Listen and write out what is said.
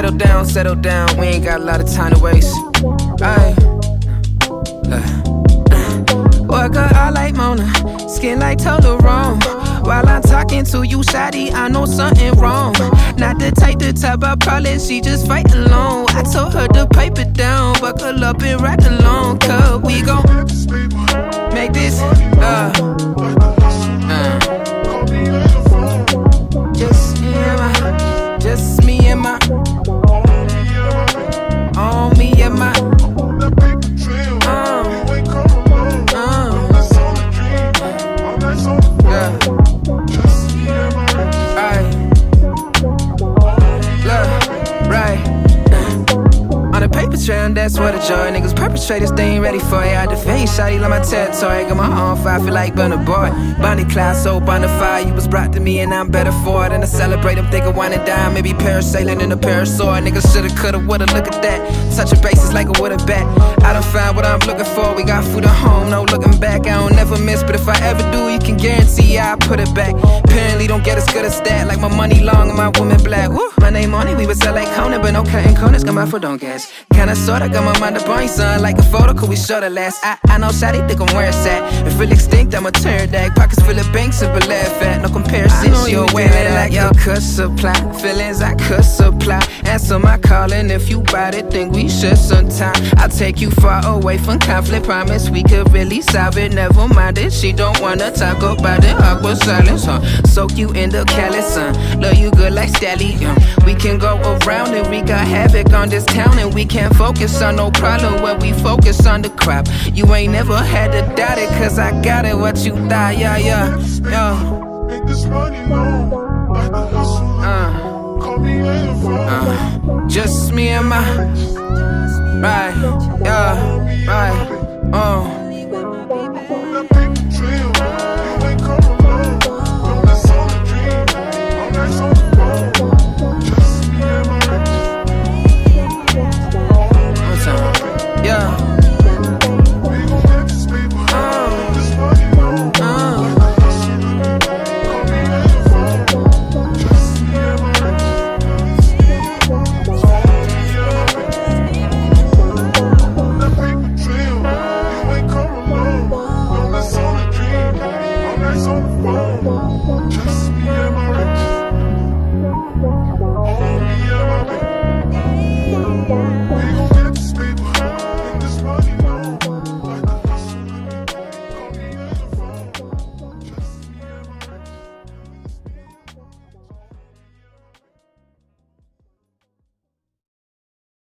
Settle down, settle down, we ain't got a lot of time to waste. Aye. Work her out like Mona, skin like Toblerone. While I'm talking to you, Shotty, I know something wrong. Not the type to tell about problems, she just fight alone. I told her to pipe it down, buckle up and ride along. Cause we gon' make this, uh, uh. And my, That's where the joy niggas perpetrators, they ain't ready for it. I defend shotty like my territory. Got my own fire, feel like burn a boy. Bonnie cloud, soap on the fire. You was brought to me, and I'm better for it. And I celebrate, I'm thinking wine and dime. Maybe parasailing in a parasol. Niggas shoulda, coulda, woulda, look at that. Touching bases like a wooden bat. I done found what I'm looking for. We got food at home, no looking back. I don't never miss, but if I ever do, you can guarantee I'll put it back. Apparently, don't get as good as that. Like my money long and my woman black. Woo. My name on it, we would sell like Conan, but no cutting corners. Got my foot on gas. Kinda sorta got my mind up on you, son. Like a photo, could we show the last? I, I know Shotty think I'm where it's at. If real extinct, I'ma turn that. Pockets full of banks and laugh at. No comparison, she aware that like you could supply. Feelings I could supply. Answer my calling if you bout it, think we should sometime. I'll take you far away from conflict. Promise we could really solve it. Never mind it, she don't wanna talk about it. Awkward silence, huh? Soak you in the callous, son. Love you good like stallion. We can go around and wreak our havoc on this town, and we can't focus on no problem when we focus on the crap. You ain't never had to doubt it, cause I got it. What you thought, yeah, yeah, yeah. Make this money long, like the hustle. Uh, Call me uh, just me and my right, nights on phone. Just